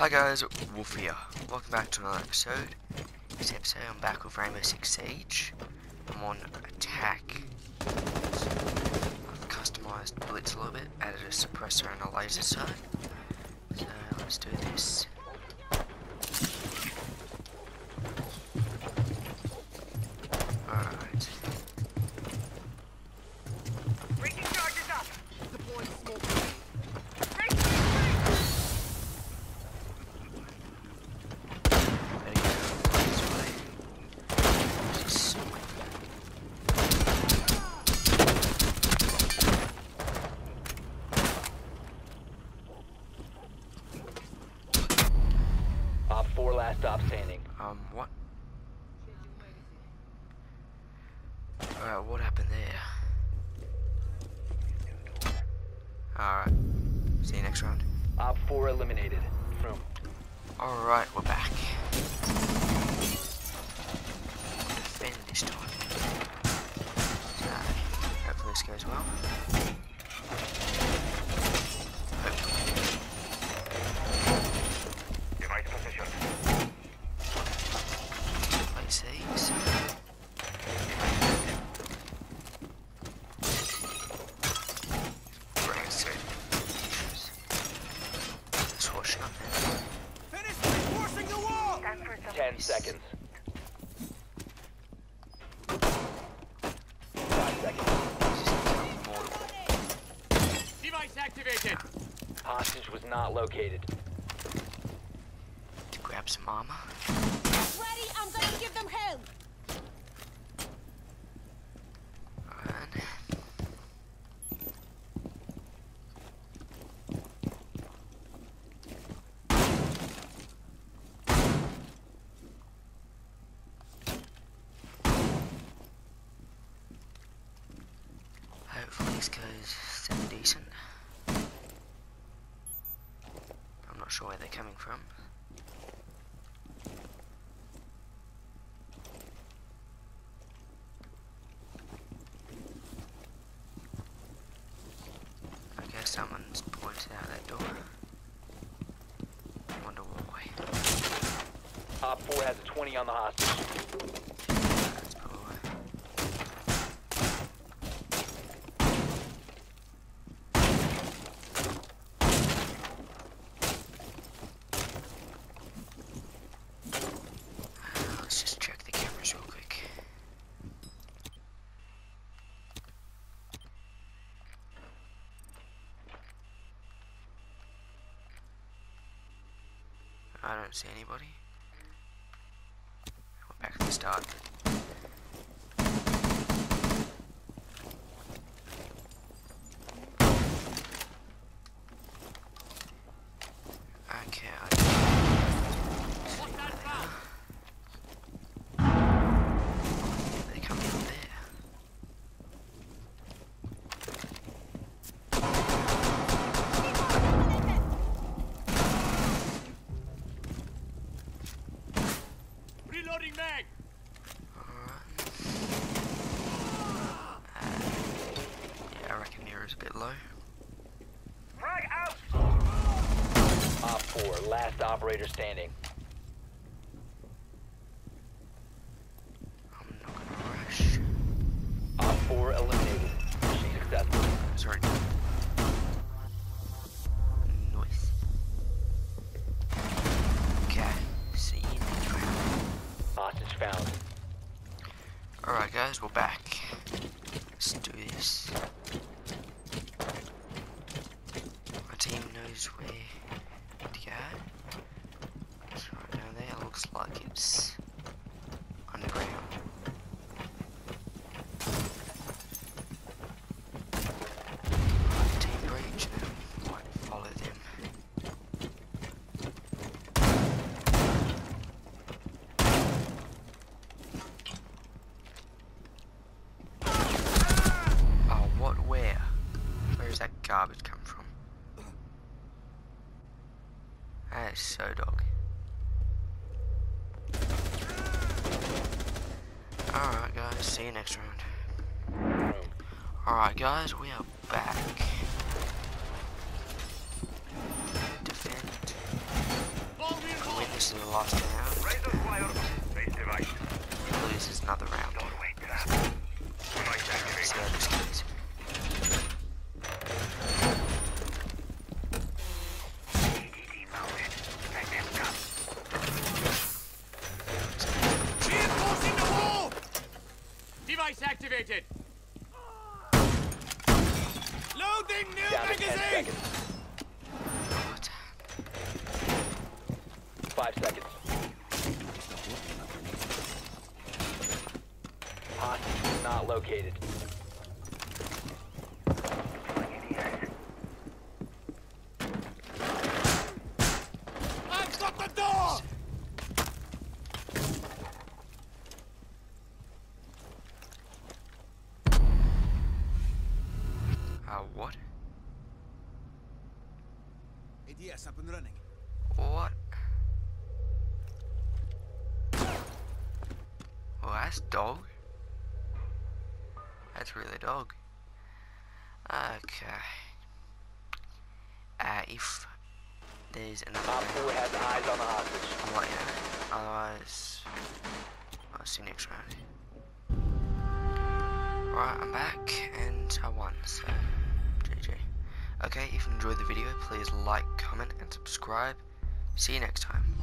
Hi guys, Wolf here. Welcome back to another episode. This episode I'm back with Rainbow Six Siege. I'm on attack. I've customized Blitz a little bit, added a suppressor and a laser sight. So let's do this. OpFor last stop standing. Um, what? Alright, what happened there? Alright. See you next round. Op 4 eliminated. From Alright, we're back. Defend this time. So, hopefully this goes well. Hopefully. Device position. Place these. Bring us to Just washing up there. Finish reinforcing the wall. 10 seconds. 5 seconds. Device activated. Hostage was not located. To grab some armor. Ready? I'm gonna give them hell. And hopefully this goes semi decent. I'm not sure where they're coming from. I guess someone's pointed out that door. I wonder why. OpFor has a 20 on the hostage. That's poor. Uh, let's just check the cameras real quick. I don't see anybody. We're back at the start. Reloading mag. Uh, yeah, I reckon here is a bit low. Frag out. OpFor, last operator standing. Found. Alright guys, we're back. Let's do this. My team knows where to go. It's right down there, looks like it's underground. Team breach and might follow them. Oh, what? Where? Where is that garbage come from? That is so dog. Alright guys, see you next round. Alright guys, we are back. Defend. this is the last round. Blue, is another round. Doorway trap. Device See activated. how this goes. EDD mounted. Active gun. Reinforcing the wall! Device activated. Loading new Down to 10 seconds. What? Five seconds. Hostage not located. I've got the door! Uh, what? ADS up and running. What? Well, that's dog. That's really dog. Okay. Uh, if there's another Op round, 4 has eyes on the hostage. I'll let you know. Otherwise, I'll see you next round. Right, I'm back Okay, if you enjoyed the video, please like, comment, and subscribe. See you next time.